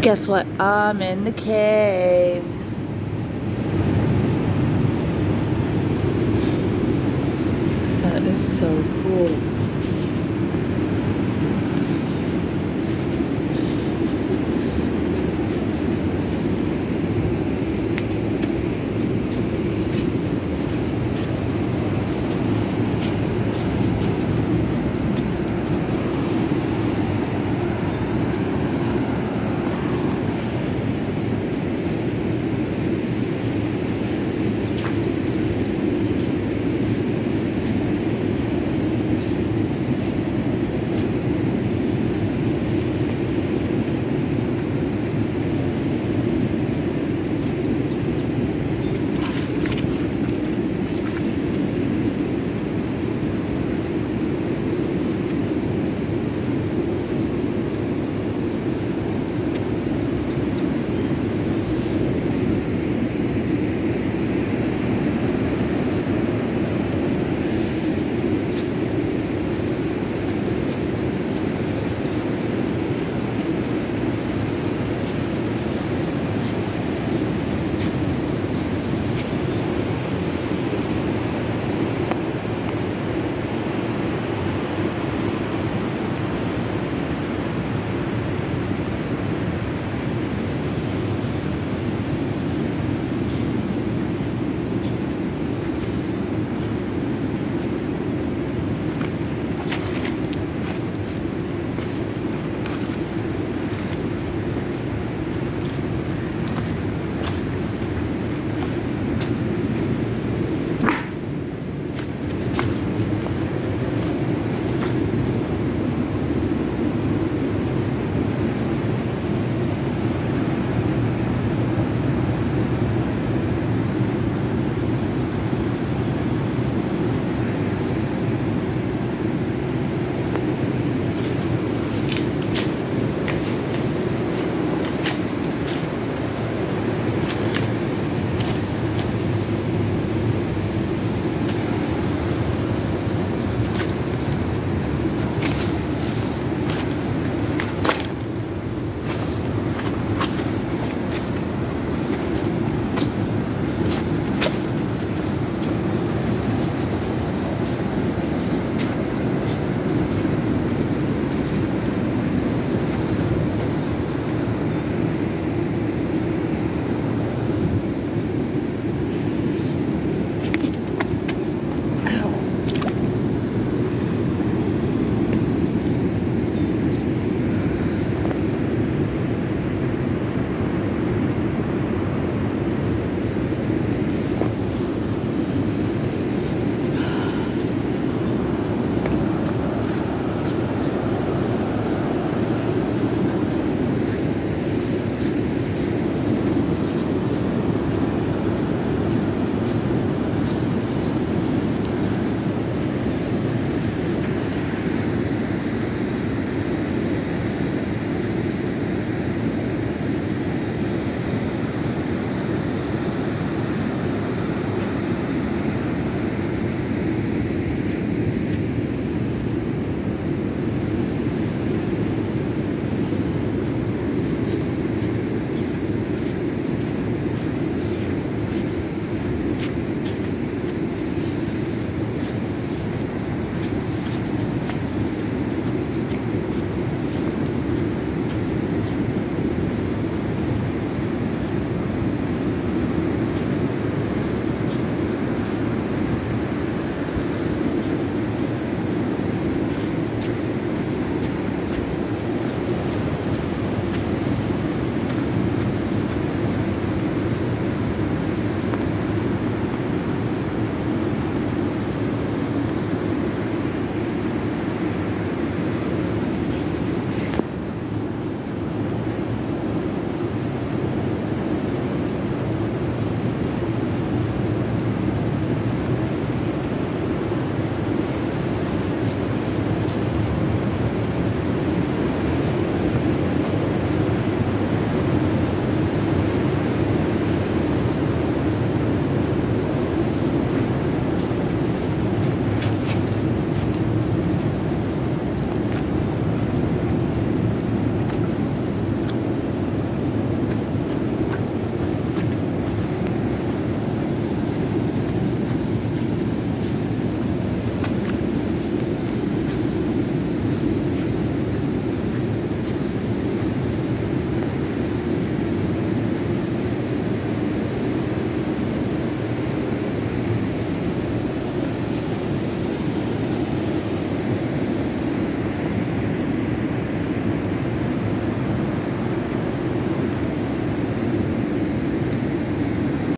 Guess what? I'm in the cave. That is so cool.